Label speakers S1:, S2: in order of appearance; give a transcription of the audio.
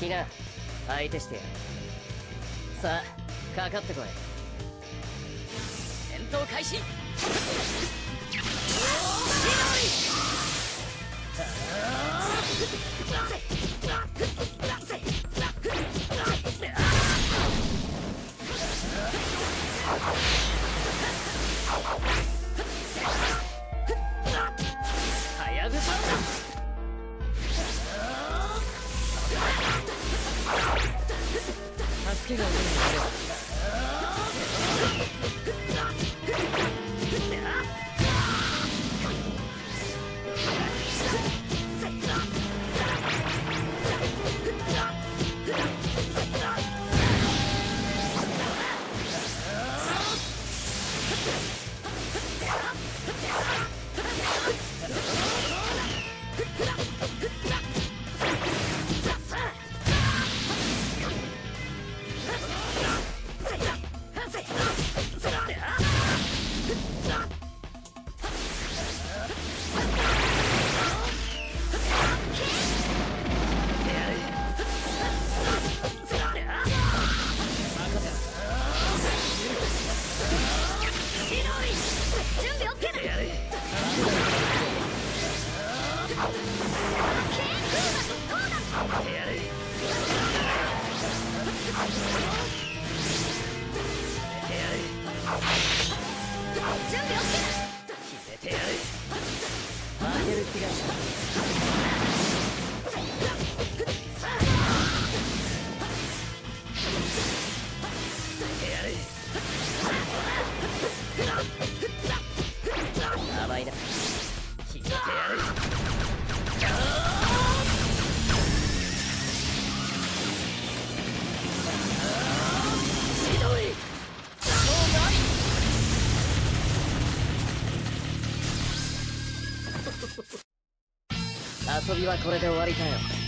S1: ひな相手してやるさあかかってこい。戦闘開始。 스킬이 없는데. 甘いな遊びはこれで終わりかよ。